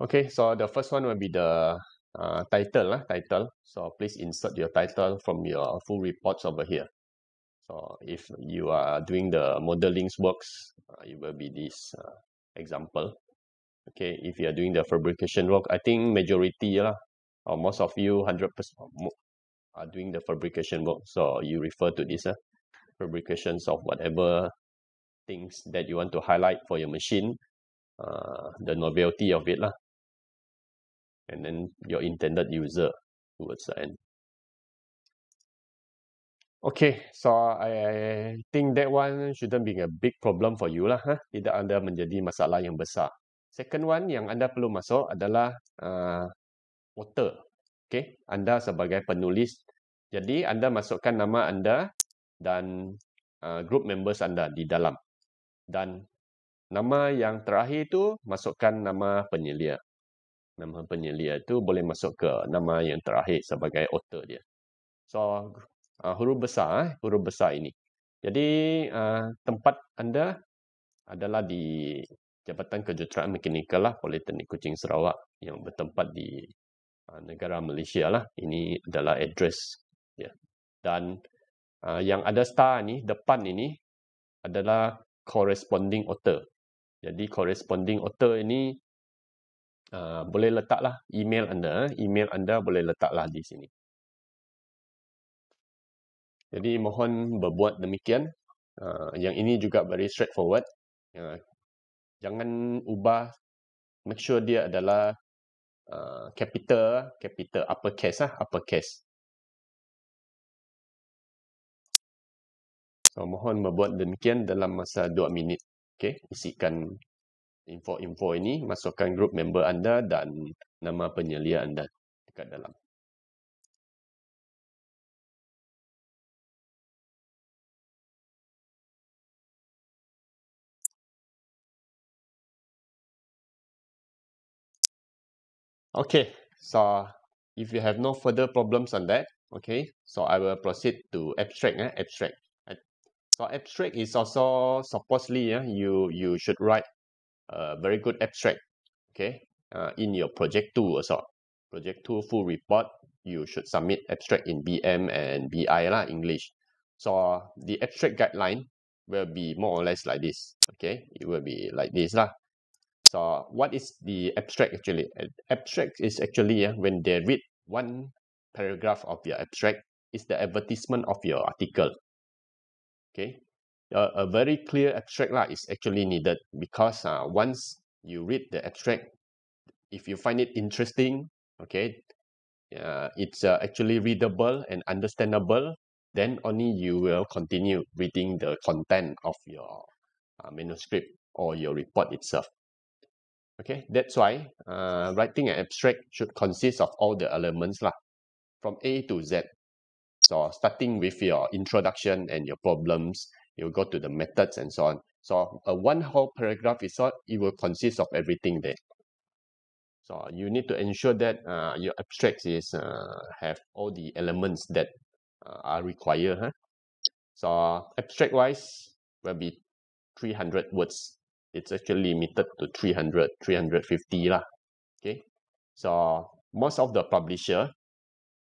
Okay, so the first one will be the uh, title, uh, title. So please insert your title from your full reports over here. So if you are doing the modelings works, uh, it will be this uh, example. Okay, if you are doing the fabrication work, I think majority lah, or most of you, 100% are doing the fabrication work. So you refer to this uh, fabrications of whatever things that you want to highlight for your machine, uh, the novelty of it lah. And then your intended user towards the end. Okay, so I think that one shouldn't be a big problem for you lah. Ha? Tidak ada menjadi masalah yang besar. Second one yang anda perlu masuk adalah uh, author. Okay, anda sebagai penulis. Jadi anda masukkan nama anda dan uh, group members anda di dalam. Dan nama yang terakhir itu masukkan nama penyelia. Nama penyelia itu boleh masuk ke nama yang terakhir sebagai author dia. So uh, huruf besar eh, huruf besar ini. Jadi uh, tempat anda adalah di Jabatan Kejuruteraan Mekanikal lah Politeknik Kuching Sarawak yang bertempat di uh, negara Malaysia lah. Ini adalah address ya. Dan uh, yang ada star ni depan ini adalah corresponding author. Jadi corresponding author ini uh, boleh letaklah email anda, email anda boleh letaklah di sini. Jadi mohon berbuat demikian. Uh, yang ini juga very straightforward. Uh, jangan ubah. Make sure dia adalah uh, capital, capital uppercase lah, uppercase. So mohon berbuat demikian dalam masa 2 minit. Okay, isikan info-info ini, masukkan group member anda dan nama penyelia anda dekat dalam. Okay, so if you have no further problems on that, okay, so I will proceed to abstract. Eh, abstract. So abstract is also supposedly uh, you you should write a very good abstract, okay, uh, in your project two also. Project two full report, you should submit abstract in BM and BI lah English. So the abstract guideline will be more or less like this. Okay, it will be like this lah. So what is the abstract actually? Abstract is actually uh, when they read one paragraph of your abstract is the advertisement of your article. Okay, a very clear abstract lah is actually needed because uh, once you read the abstract, if you find it interesting, okay, uh, it's uh, actually readable and understandable, then only you will continue reading the content of your uh, manuscript or your report itself. Okay, that's why uh, writing an abstract should consist of all the elements lah, from A to Z. So starting with your introduction and your problems, you go to the methods and so on. So a one whole paragraph is all, it will consist of everything there. So you need to ensure that uh, your abstract is uh, have all the elements that uh, are required. Huh? So abstract wise will be 300 words it's actually limited to 300, 350 lah. Okay. So most of the publisher,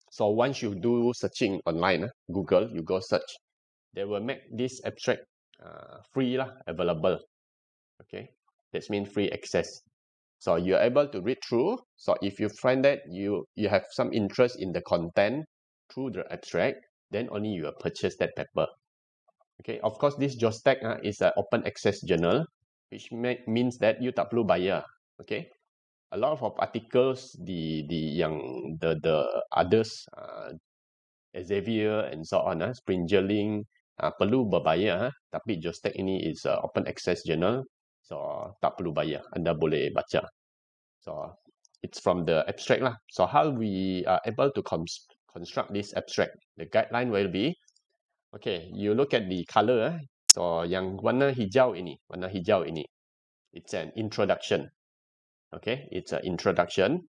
so once you do searching online, Google, you go search, they will make this abstract uh, free lah, available. Okay. That means free access. So you're able to read through. So if you find that you, you have some interest in the content through the abstract, then only you will purchase that paper. Okay, of course, this JoSSTEd uh, is an open access journal which means that you tak perlu bayar. Okay. A lot of articles the the yang the the others uh, Elsevier and so on uh, SpringerLink uh, perlu berbayar uh, tapi Jostec ini is uh, open access journal so tak perlu bayar. Anda boleh baca. So it's from the abstract lah. So how we are able to construct this abstract? The guideline will be okay you look at the color uh, So yang warna hijau ini, warna hijau ini, it's an introduction. Okay, it's an introduction.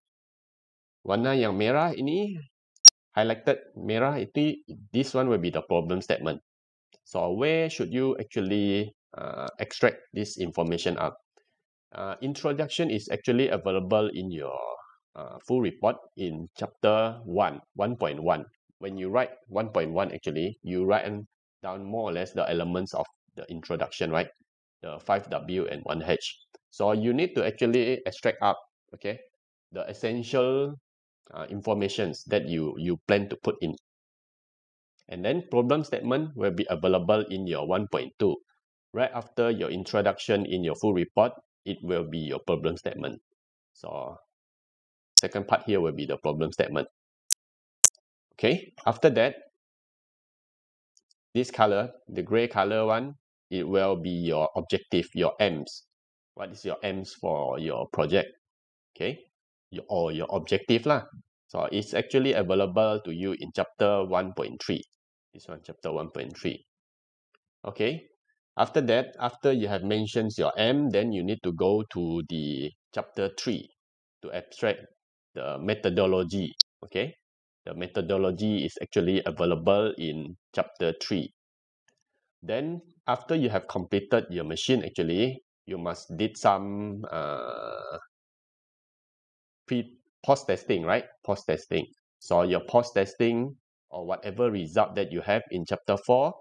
Warna yang merah ini, highlighted merah itu, this one will be the problem statement. So where should you actually uh, extract this information out? uh, introduction is actually available in your uh, full report in chapter 1, 1.1. When you write 1.1 actually, you write down more or less the elements of the introduction, right? The 5W and 1H. So you need to actually extract up, okay, the essential uh, informations that you, you plan to put in. And then problem statement will be available in your 1.2. Right after your introduction in your full report, it will be your problem statement. So second part here will be the problem statement. Okay, after that, this color, the gray color one, it will be your objective, your aims. What is your aims for your project? Okay, your, or your objective lah. So it's actually available to you in chapter 1.3. This one, chapter 1.3. Okay, after that, after you have mentioned your M, then you need to go to the chapter 3 to abstract the methodology. Okay, the methodology is actually available in chapter 3. Then after you have completed your machine, actually, you must did some uh, pre post testing, right? Post testing. So your post testing or whatever result that you have in chapter 4,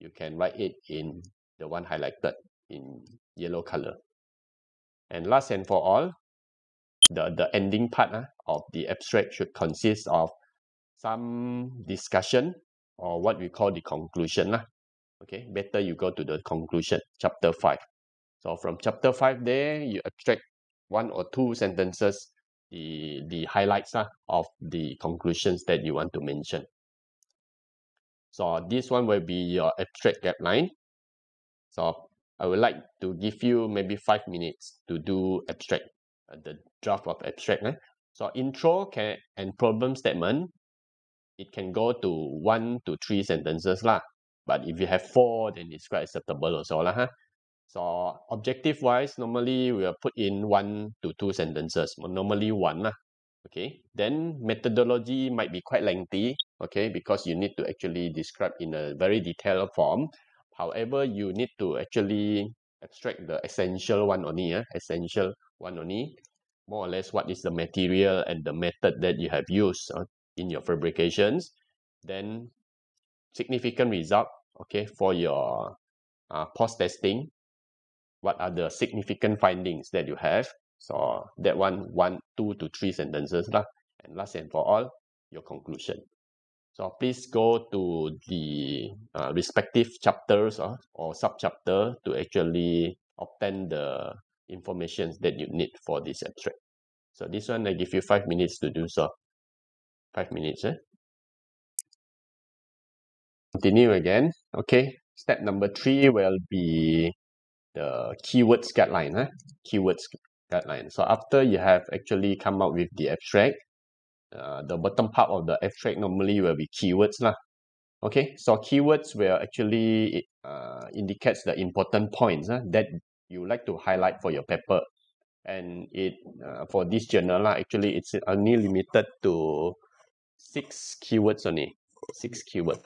you can write it in the one highlighted in yellow color. And last and for all, the, the ending part uh, of the abstract should consist of some discussion or what we call the conclusion. Uh. Okay, better you go to the conclusion, chapter 5. So from chapter 5 there, you abstract one or two sentences, the, the highlights uh, of the conclusions that you want to mention. So this one will be your abstract guideline. So I would like to give you maybe five minutes to do abstract, uh, the draft of abstract. Eh? So intro can and problem statement, it can go to one to three sentences lah. But if you have four, then it's quite acceptable also lah. Huh? So objective wise, normally we will put in one to two sentences, normally one lah. Okay, then methodology might be quite lengthy, okay, because you need to actually describe in a very detailed form. However, you need to actually extract the essential one only, uh, essential one only, more or less what is the material and the method that you have used uh, in your fabrications. Then significant result, okay, for your uh, post testing. What are the significant findings that you have? So that one, one, two to three sentences lah. And last and for all, your conclusion. So please go to the uh, respective chapters uh, or subchapter to actually obtain the information that you need for this abstract. So this one, I give you five minutes to do so. Five minutes. Eh? Continue again. Okay. Step number three will be the keywords guideline. Eh? Keywords guideline. So after you have actually come up with the abstract, uh, the bottom part of the abstract normally will be keywords lah. Okay, so keywords will actually uh, indicates the important points uh, that you like to highlight for your paper. And it uh, for this journal lah, actually it's only limited to six keywords only. Six keywords.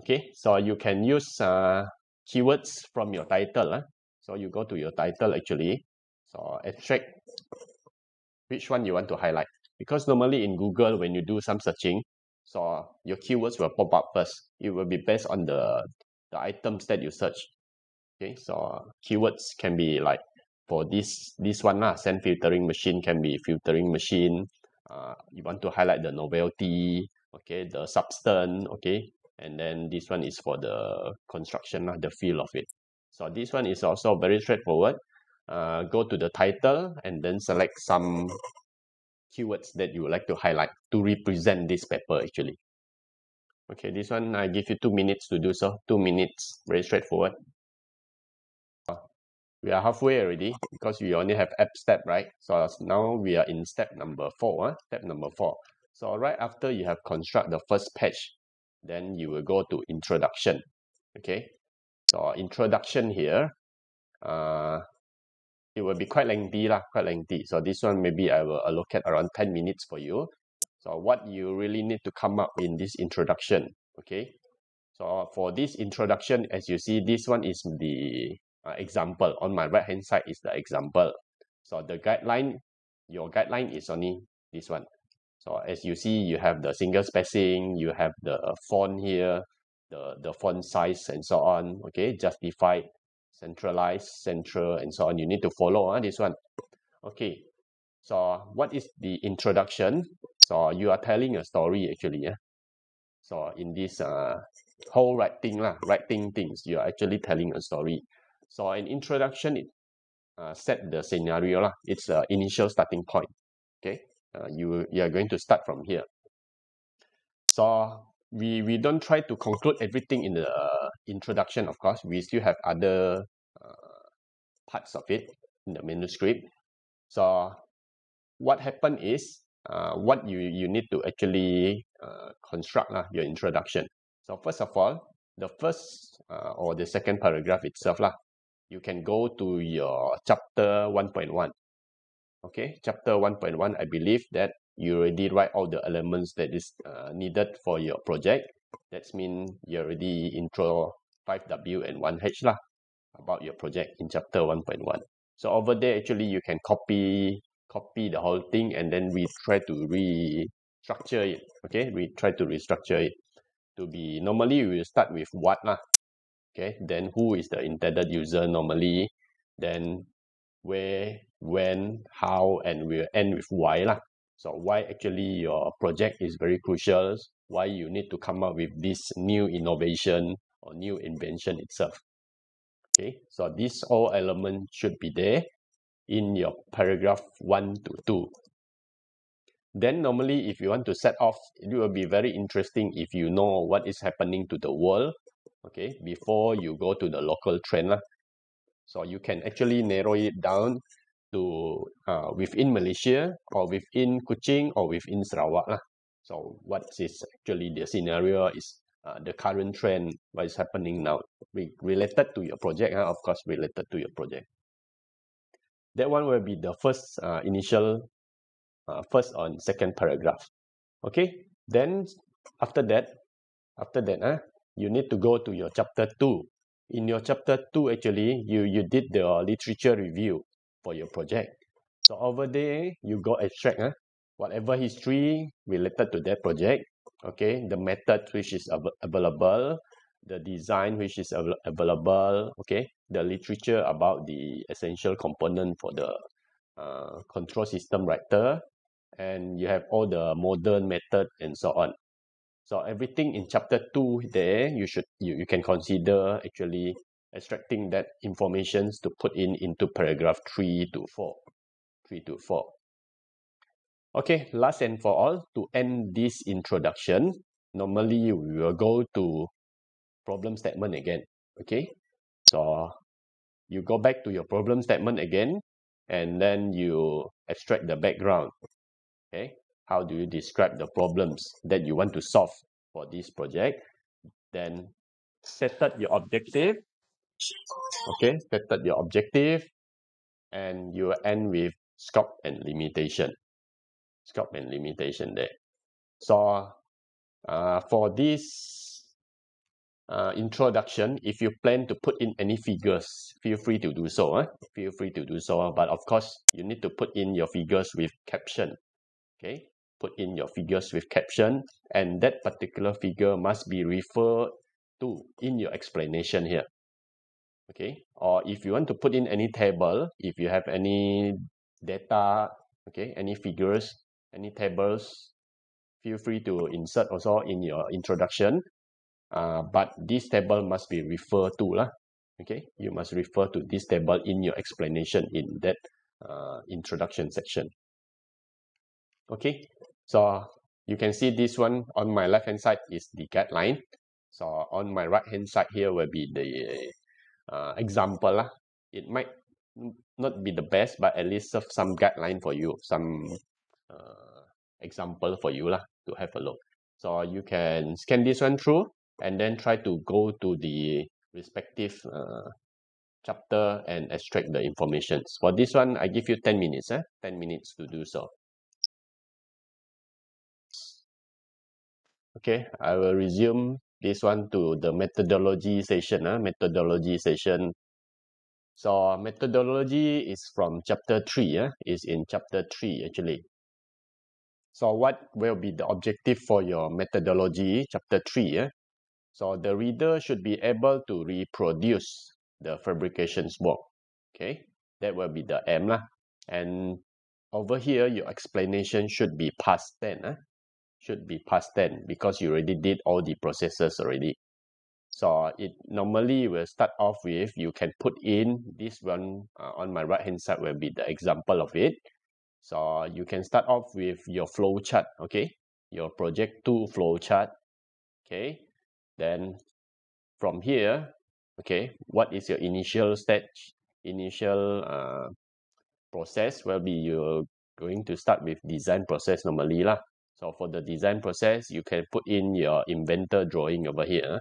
Okay, so you can use uh, keywords from your title. Uh. So you go to your title actually. So abstract which one you want to highlight. Because normally in Google, when you do some searching, so your keywords will pop up first. It will be based on the, the items that you search. Okay, so keywords can be like for this this one lah, sand filtering machine can be filtering machine. Uh, you want to highlight the novelty, okay, the substance, okay, and then this one is for the construction, lah, the feel of it. So this one is also very straightforward uh, go to the title and then select some keywords that you would like to highlight to represent this paper actually. Okay, this one I give you two minutes to do so. Two minutes, very straightforward. We are halfway already because we only have app step, right? So now we are in step number four. Huh? Step number four. So right after you have construct the first page, then you will go to introduction. Okay. So introduction here, uh, it will be quite lengthy lah, quite lengthy. So this one maybe I will allocate around 10 minutes for you. So what you really need to come up in this introduction, okay? So for this introduction, as you see, this one is the uh, example. On my right hand side is the example. So the guideline, your guideline is only this one. So as you see, you have the single spacing, you have the font here, the, the font size and so on. Okay, justified, centralized, central, and so on. You need to follow uh, this one. Okay, so what is the introduction? So you are telling a story actually. Yeah? So in this uh, whole writing, lah, writing things, you are actually telling a story. So an introduction, it uh, set the scenario. Lah. It's the initial starting point. Okay, uh, you, you are going to start from here. So we, we don't try to conclude everything in the uh, introduction, of course. We still have other parts of it in the manuscript. So what happened is uh, what you, you need to actually uh, construct lah, your introduction. So first of all, the first uh, or the second paragraph itself lah, you can go to your chapter 1.1. Okay, chapter 1.1, I believe that you already write all the elements that is uh, needed for your project. That means you already intro 5W and 1H lah about your project in chapter 1.1. So over there, actually, you can copy copy the whole thing and then we try to restructure it. Okay, we try to restructure it to be normally we will start with what lah. Okay, then who is the intended user normally, then where, when, how, and we'll end with why lah. So why actually your project is very crucial, why you need to come up with this new innovation or new invention itself. Okay, so these all elements should be there in your paragraph 1 to 2. Then normally if you want to set off, it will be very interesting if you know what is happening to the world, okay, before you go to the local trend. So you can actually narrow it down to uh, within Malaysia or within Kuching or within Sarawak. Lah. So what is actually the scenario is uh, the current trend, what is happening now, Re related to your project, huh? of course, related to your project. That one will be the first uh, initial uh, first on second paragraph. Okay? Then after that after that uh, you need to go to your chapter 2 in your chapter 2 actually you you did the literature review for your project. So over there you go extract uh, whatever history related to that project okay? The method which is av available the design which is av available okay? The literature about the essential component for the uh, control system writer and you have all the modern method and so on. So everything in chapter 2 there you should you, you can consider actually extracting that information to put in into paragraph 3 to 4 3 to 4 okay last and for all to end this introduction normally we will go to problem statement again okay? So you go back to your problem statement again and then you extract the background okay? How do you describe the problems that you want to solve for this project? Then set up your objective okay? Set up your objective and you end with scope and limitation scope and limitation there so uh, for this uh, introduction, if you plan to put in any figures, feel free to do so. Eh? Feel free to do so. But of course, you need to put in your figures with caption. Okay, put in your figures with caption, and that particular figure must be referred to in your explanation here. Okay, or if you want to put in any table, if you have any data, okay, any figures, any tables, feel free to insert also in your introduction uh, but this table must be referred to lah. Okay, you must refer to this table in your explanation in that uh, introduction section. Okay, so you can see this one on my left hand side is the guideline. So on my right hand side here will be the uh, example lah. It might not be the best, but at least serve some guideline for you, some uh, example for you lah to have a look. So you can scan this one through and then try to go to the respective uh, chapter and extract the information. For this one, I give you 10 minutes, eh? 10 minutes to do so. Okay, I will resume this one to the methodology session, uh, methodology session So methodology is from chapter 3, yeah? is in chapter 3 actually. So what will be the objective for your methodology, chapter 3? Yeah? So the reader should be able to reproduce the fabrications work. Okay, that will be the M. Lah. And over here, your explanation should be past 10. Eh? Should be past 10 because you already did all the processes already. So it normally will start off with, you can put in this one uh, on my right hand side will be the example of it. So you can start off with your flow chart, okay? Your project two flow chart, okay? Then from here, okay, what is your initial stage, initial uh, process will be you're going to start with design process normally lah. So for the design process, you can put in your inventor drawing over here.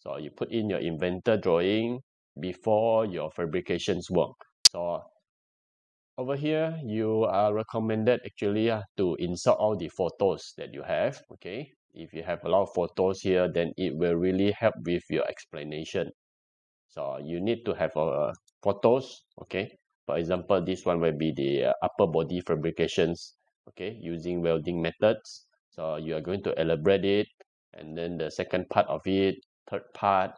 So you put in your inventor drawing before your fabrications work. So over here, you are recommended actually uh, to insert all the photos that you have. Okay, if you have a lot of photos here, then it will really help with your explanation. So you need to have uh, photos. Okay, for example, this one will be the uh, upper body fabrications. Okay, using welding methods. So you are going to elaborate it, and then the second part of it third part,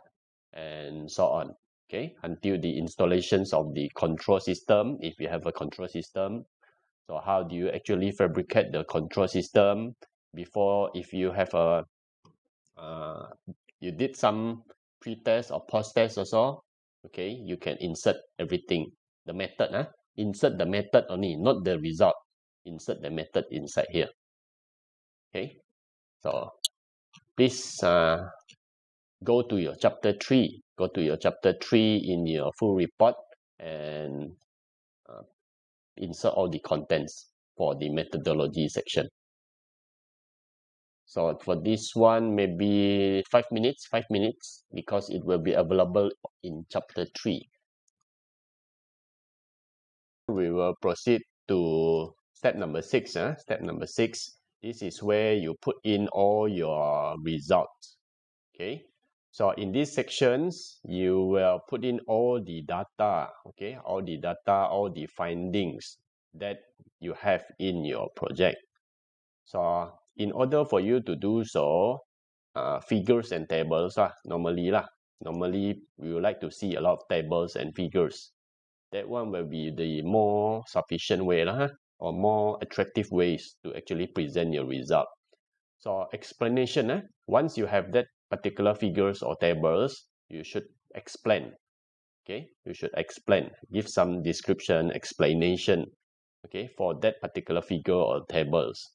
and so on. Okay, until the installations of the control system, if you have a control system. So how do you actually fabricate the control system before if you have a uh, you did some pre-test or post-test also, okay, you can insert everything. The method, huh? insert the method only, not the result. Insert the method inside here. Okay, so please uh, go to your chapter 3 go to your chapter 3 in your full report and uh, insert all the contents for the methodology section. So for this one maybe five minutes five minutes because it will be available in chapter 3 we will proceed to step number six huh? step number six. This is where you put in all your results. Okay so in these sections, you will put in all the data, okay, all the data, all the findings that you have in your project. So in order for you to do so, uh, figures and tables ah, normally lah. Normally, we would like to see a lot of tables and figures. That one will be the more sufficient way lah, or more attractive ways to actually present your result. So explanation, eh? once you have that particular figures or tables, you should explain. Okay, you should explain, give some description, explanation, okay, for that particular figure or tables.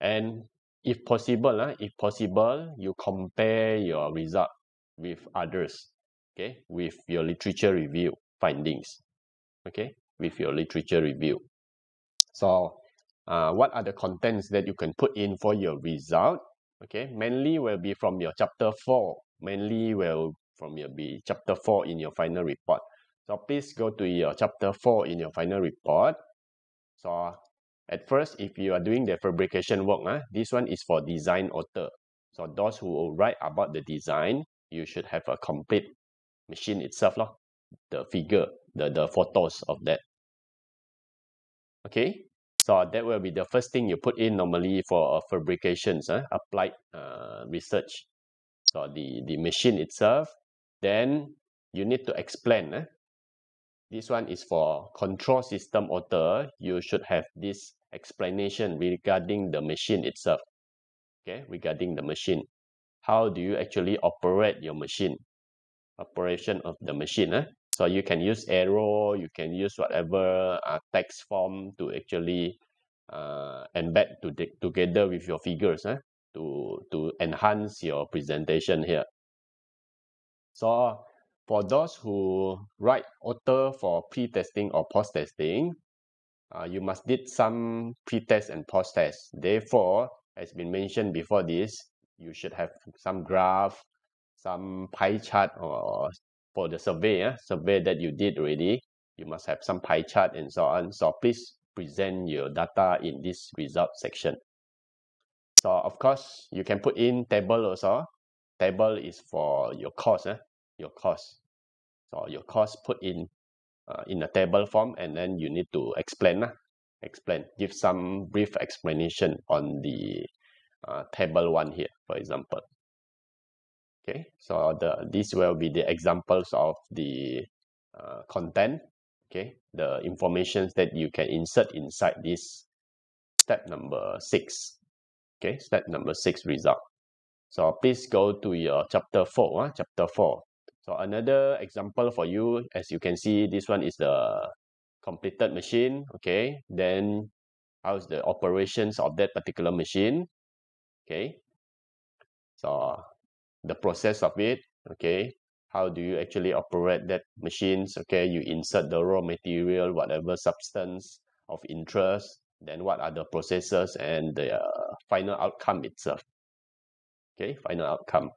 And if possible, uh, if possible, you compare your result with others, okay, with your literature review findings, okay, with your literature review. So, uh, what are the contents that you can put in for your result? Okay mainly will be from your chapter 4 mainly will from your be chapter 4 in your final report. So please go to your chapter 4 in your final report. So at first if you are doing the fabrication work uh, this one is for design author. So those who write about the design you should have a complete machine itself lor, the figure the the photos of that. Okay so that will be the first thing you put in normally for uh, fabrications, uh, applied uh, research. So the, the machine itself, then you need to explain. Uh, this one is for control system author. You should have this explanation regarding the machine itself. Okay, regarding the machine. How do you actually operate your machine? Operation of the machine. Uh? So you can use arrow, you can use whatever uh, text form to actually uh, embed to together with your figures eh, to, to enhance your presentation here. So for those who write author for pre-testing or post-testing, uh, you must did some pre-test and post-test. Therefore, as been mentioned before this, you should have some graph, some pie chart or for the survey, uh, survey that you did already, you must have some pie chart and so on. So please present your data in this result section. So of course, you can put in table also. Table is for your cost, eh? your cost. So your cost put in uh, in a table form and then you need to explain, uh, explain, give some brief explanation on the uh, table one here, for example. Okay, so the this will be the examples of the uh, content, okay, the informations that you can insert inside this step number six. Okay, step number six result. So please go to your chapter four, uh, chapter four. So another example for you, as you can see, this one is the completed machine. Okay, then how's the operations of that particular machine? Okay, so the process of it. Okay, how do you actually operate that machines? Okay, you insert the raw material, whatever substance of interest. Then what are the processes and the uh, final outcome itself? Okay, final outcome.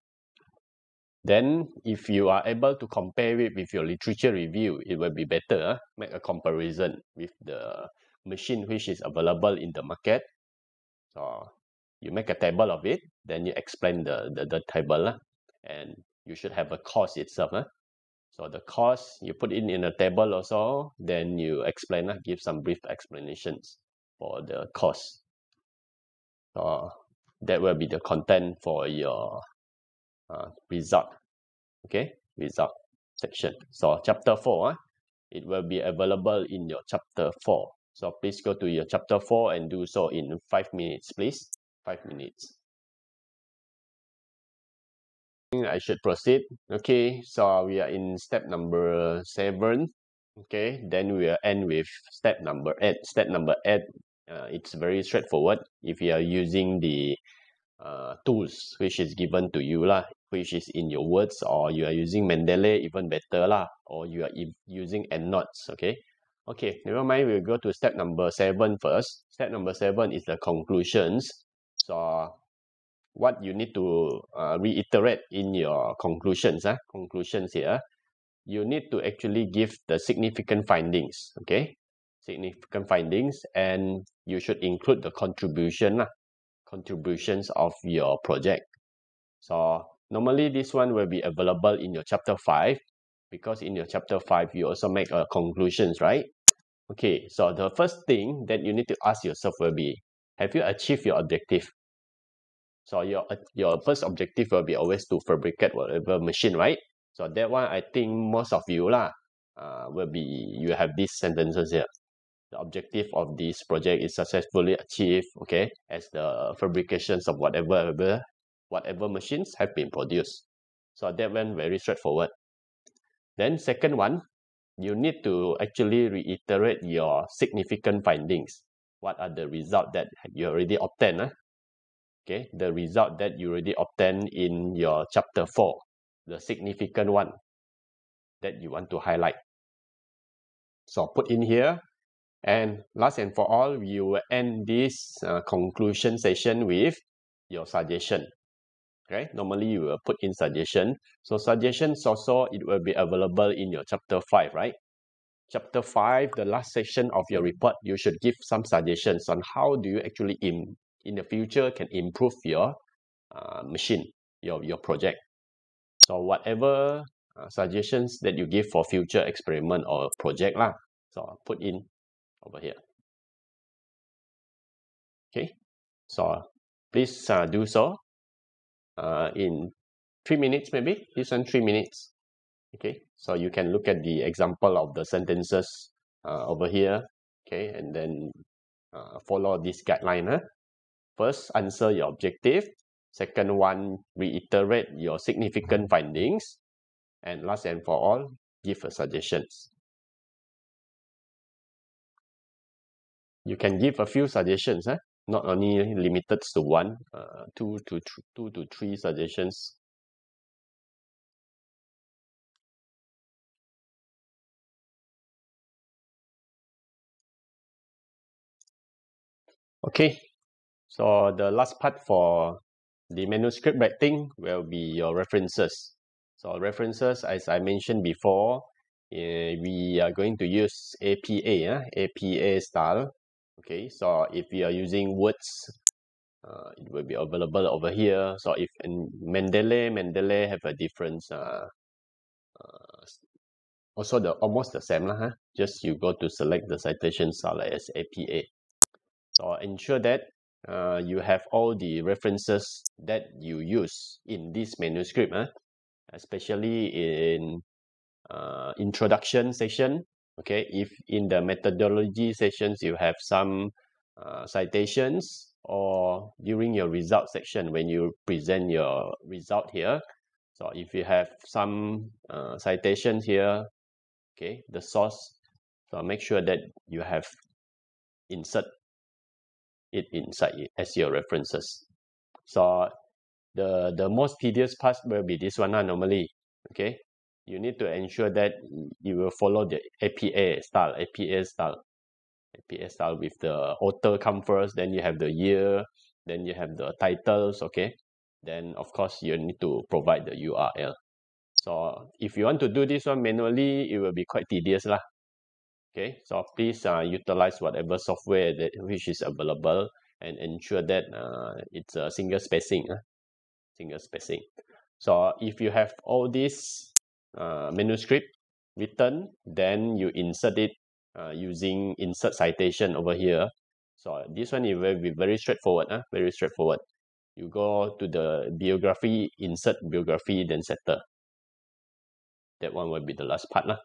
Then if you are able to compare it with your literature review, it will be better. Uh, make a comparison with the machine which is available in the market. So you make a table of it, then you explain the, the, the table and you should have a cost itself. Uh. So the cost you put in in a table also, then you explain, uh, give some brief explanations for the cost. So that will be the content for your uh, result okay result section so chapter 4 uh, it will be available in your chapter 4 so please go to your chapter 4 and do so in 5 minutes please 5 minutes. I should proceed. Okay so we are in step number 7 okay then we will end with step number 8 step number 8 uh, it's very straightforward. If you are using the uh, tools which is given to you lah which is in your words or you are using Mendeley even better lah or you are using EndNotes okay? Okay never mind we'll go to step number seven first. Step number seven is the conclusions so what you need to uh, reiterate in your conclusions uh, conclusions here you need to actually give the significant findings okay significant findings and you should include the contribution uh, contributions of your project. So normally this one will be available in your chapter 5 because in your chapter 5 you also make a conclusions, right? Okay, so the first thing that you need to ask yourself will be, have you achieved your objective? So your your first objective will be always to fabricate whatever machine, right? So that one I think most of you lah uh, will be you have these sentences here the objective of this project is successfully achieved okay as the fabrications of whatever whatever machines have been produced so that went very straightforward then second one you need to actually reiterate your significant findings what are the result that you already obtained eh? okay the result that you already obtained in your chapter 4 the significant one that you want to highlight so put in here and last and for all, we will end this uh, conclusion session with your suggestion. Okay, normally you will put in suggestion. So suggestions also, it will be available in your chapter 5, right? Chapter 5, the last section of your report, you should give some suggestions on how do you actually in, in the future can improve your uh, machine, your, your project. So whatever uh, suggestions that you give for future experiment or project lah, so put in over here. Okay, so please uh, do so uh, in three minutes maybe, listen three minutes. Okay, so you can look at the example of the sentences uh, over here. Okay, and then uh, follow this guideline. Huh? First, answer your objective. Second one, reiterate your significant findings. And last and for all, give a suggestions. you can give a few suggestions, eh? not only limited to one, uh, two to two to three suggestions. Okay, so the last part for the manuscript writing will be your references. So references, as I mentioned before, uh, we are going to use APA, uh, APA style. Okay. So if you are using words uh, it will be available over here. So if in Mendeley Mendeley have a different uh, uh, also the almost the same lah, huh? just you go to select the citation style as APA so ensure that uh, you have all the references that you use in this manuscript huh? especially in uh, introduction section okay if in the methodology sessions you have some uh, citations or during your result section when you present your result here so if you have some uh, citations here okay the source so make sure that you have insert it inside it as your references. So the the most tedious part will be this one normally okay? You need to ensure that you will follow the APA style APA style. APA style with the author come first then you have the year then you have the titles okay? Then of course you need to provide the URL so if you want to do this one manually it will be quite tedious lah okay so please uh, utilize whatever software that which is available and ensure that uh, it's a single spacing uh, single spacing. So if you have all this uh, manuscript written then you insert it uh, using insert citation over here. So this one will be very straightforward uh, very straightforward. You go to the biography insert biography then settle. That one will be the last part lah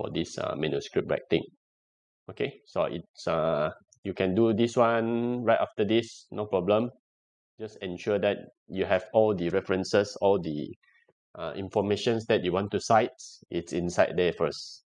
for this uh, manuscript writing. Okay so it's uh you can do this one right after this no problem. Just ensure that you have all the references all the uh, informations that you want to cite. It's inside there first